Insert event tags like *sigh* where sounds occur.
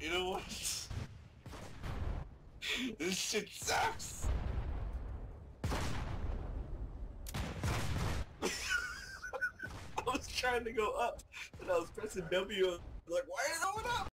You know what? *laughs* this shit sucks! *laughs* I was trying to go up, and I was pressing W, like, why is it going up?